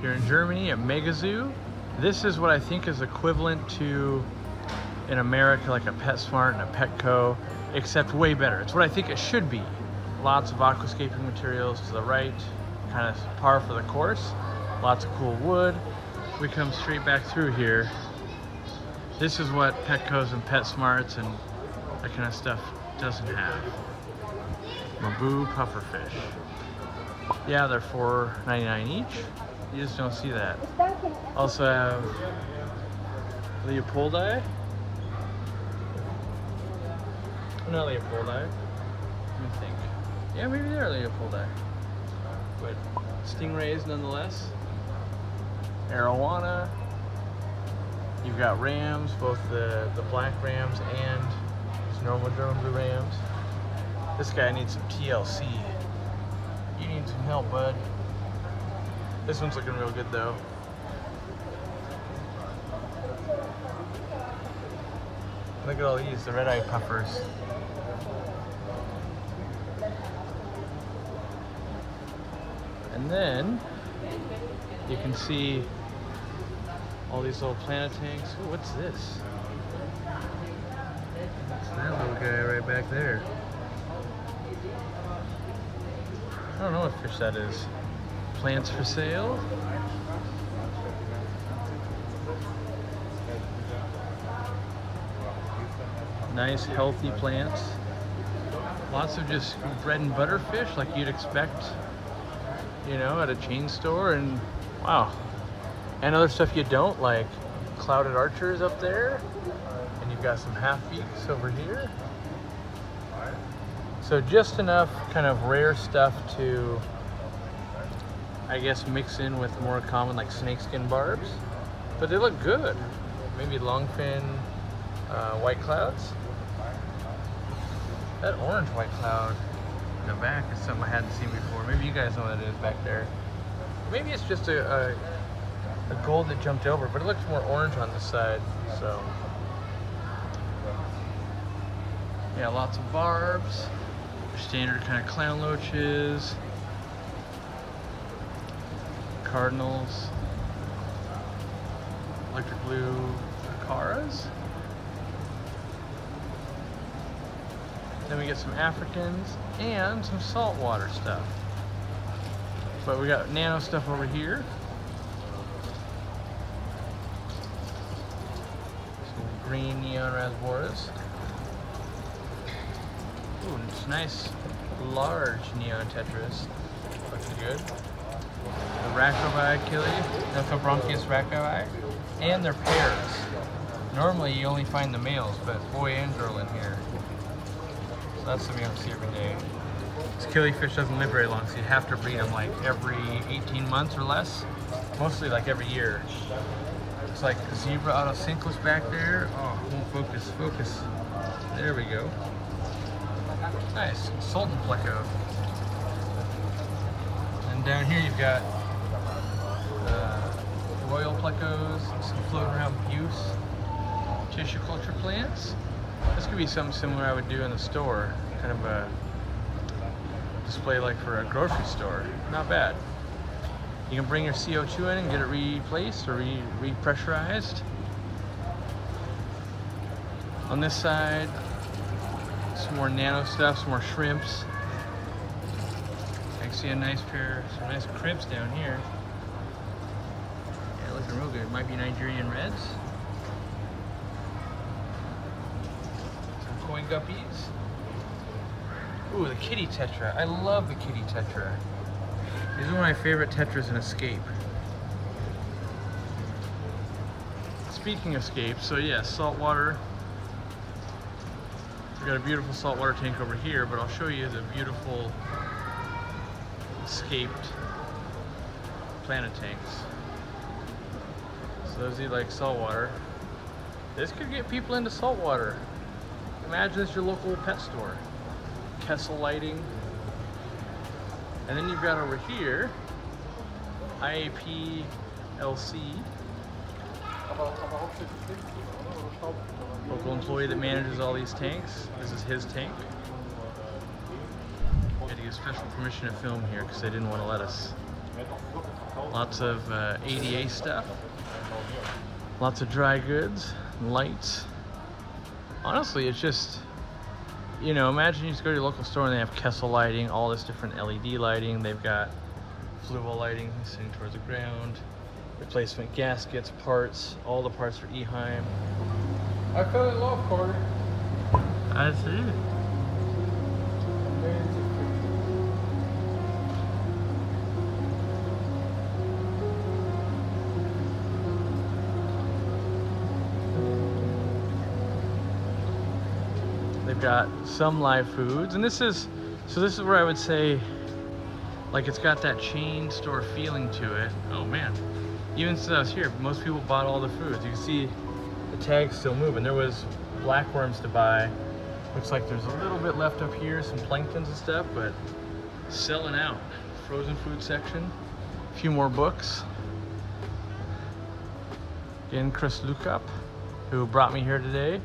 here in Germany at Megazoo. This is what I think is equivalent to in America like a PetSmart and a Petco, except way better. It's what I think it should be. Lots of aquascaping materials to the right, kind of par for the course. Lots of cool wood. We come straight back through here. This is what Petco's and PetSmarts and that kind of stuff doesn't have. Mbu pufferfish. Yeah, they're $4.99 each. You just don't see that. Also um, have Leopoldi. Not Leopoldi. Let me think. Yeah, maybe they are Leopoldi. But stingrays nonetheless. Arowana. You've got rams, both the, the black rams and these normal blue rams. This guy needs some TLC. You need some help, bud. This one's looking real good though. Look at all these, the red-eye puffers. And then you can see all these little planet tanks. Ooh, what's this? That's that little guy right back there. I don't know what fish that is. Plants for sale. Nice, healthy plants. Lots of just bread and butter fish like you'd expect, you know, at a chain store. And wow. And other stuff you don't, like clouded archers up there. And you've got some half beaks over here. So just enough kind of rare stuff to, I guess, mix in with more common like snakeskin barbs. But they look good. Maybe longfin uh, white clouds. That orange white cloud in the back is something I hadn't seen before. Maybe you guys know what it is back there. Maybe it's just a, a, a gold that jumped over, but it looks more orange on this side, so. Yeah, lots of barbs standard kind of clown loaches, cardinals, electric blue acaras. Then we get some Africans and some saltwater stuff. But we got nano stuff over here. Some green neon rasboras. Ooh, it's nice, large neon tetras. Looking good. The Rachovii Achille, Nothobranchius rachovii, and their pairs. Normally you only find the males, but boy and girl in here. So that's something you don't see every day. This killifish doesn't live very long, so you have to breed them like every 18 months or less. Mostly like every year. It's like zebra otocinclus back there. Oh, won't focus, focus. There we go. Nice, Sultan Pleco. And down here you've got uh, Royal Plecos, some floating around Buce, tissue culture plants. This could be something similar I would do in the store, kind of a display like for a grocery store. Not bad. You can bring your CO2 in and get it replaced or re repressurized. On this side, some more nano stuff, some more shrimps. Can see a nice pair, some nice crimps down here. Yeah, looking real good. Might be Nigerian reds. Some koi guppies. Ooh, the kitty tetra. I love the kitty tetra. These are one of my favorite tetras in Escape. Speaking of Escape, so yeah, saltwater We've got a beautiful saltwater tank over here, but I'll show you the beautiful escaped planet tanks. So those eat like saltwater. This could get people into saltwater. Imagine this your local pet store. Kessil lighting. And then you've got over here, IAP LC local employee that manages all these tanks. This is his tank. We had to get special permission to film here because they didn't want to let us. Lots of uh, ADA stuff. Lots of dry goods, lights. Honestly, it's just, you know, imagine you just go to your local store and they have Kessil lighting, all this different LED lighting. They've got Fluval lighting sitting towards the ground, replacement gaskets, parts, all the parts for Eheim. I fell in love, Corey. I see. Got some live foods, and this is, so this is where I would say, like it's got that chain store feeling to it. Oh man, even since I was here, most people bought all the foods. You can see the tags still moving. There was black worms to buy. Looks like there's a little bit left up here, some planktons and stuff, but selling out. Frozen food section, a few more books. Again, Chris Lukhaup, who brought me here today.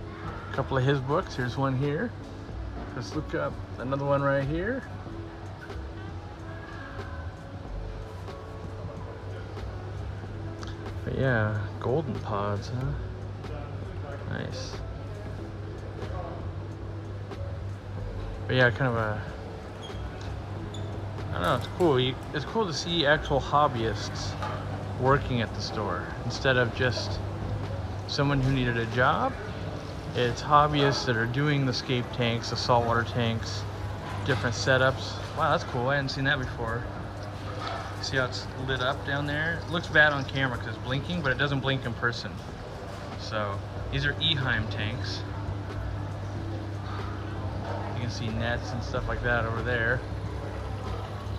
Couple of his books. Here's one here. Let's look up another one right here. But yeah, golden pods, huh? Nice. But yeah, kind of a. I don't know. It's cool. You, it's cool to see actual hobbyists working at the store instead of just someone who needed a job. It's hobbyists that are doing the scape tanks, the saltwater tanks, different setups. Wow, that's cool. I hadn't seen that before. See how it's lit up down there? It looks bad on camera because it's blinking, but it doesn't blink in person. So these are Eheim tanks. You can see nets and stuff like that over there.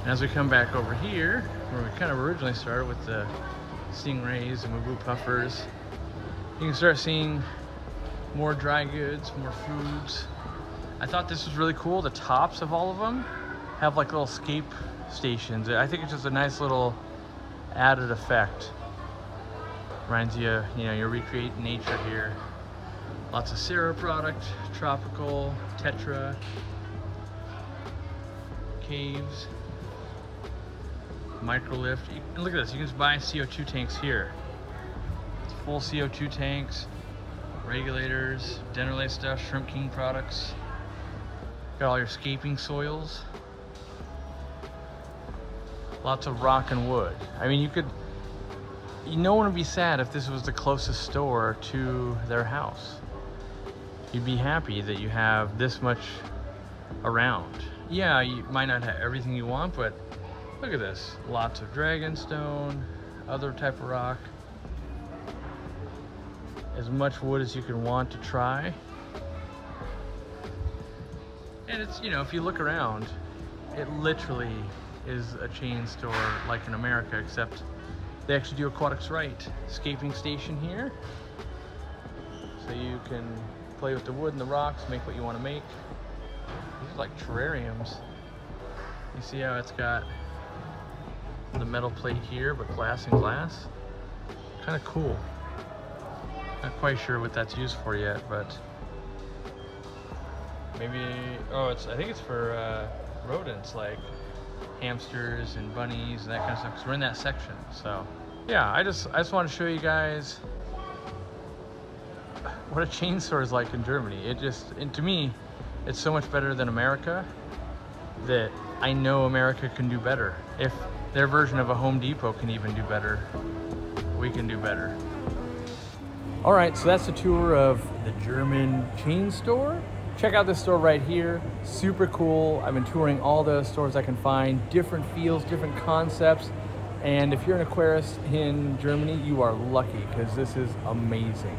And as we come back over here, where we kind of originally started with the stingrays and Mbu puffers, you can start seeing more dry goods, more foods. I thought this was really cool. The tops of all of them have like little scape stations. I think it's just a nice little added effect. Reminds you, you know, you recreate nature here. Lots of Sera product, tropical, tetra, caves, microlift. And look at this, you can just buy CO2 tanks here. It's full CO2 tanks, regulators, Dennerle stuff, Shrimp King products. Got all your scaping soils. Lots of rock and wood. I mean, you could, you no one would be sad if this was the closest store to their house. You'd be happy that you have this much around. Yeah, you might not have everything you want, but look at this. Lots of dragonstone, other type of rock. As much wood as you can want to try. And it's, you know, if you look around, it literally is a chain store like in America, except they actually do aquatics right. Scaping station here. So you can play with the wood and the rocks, make what you want to make. These are like terrariums. You see how it's got the metal plate here, but glass and glass? Kind of cool. Not quite sure what that's used for yet, but maybe, oh, it's. I think it's for uh, rodents, like hamsters and bunnies and that kind of stuff because we're in that section so. Yeah I just I just want to show you guys what a chainsaw is like in Germany. It just and to me it's so much better than America that I know America can do better. If their version of a Home Depot can even do better we can do better all right so that's a tour of the German chain store. Check out this store right here. Super cool. I've been touring all the stores i can find. Different feels different concepts. And if you're an aquarist in germany you are lucky because this is amazing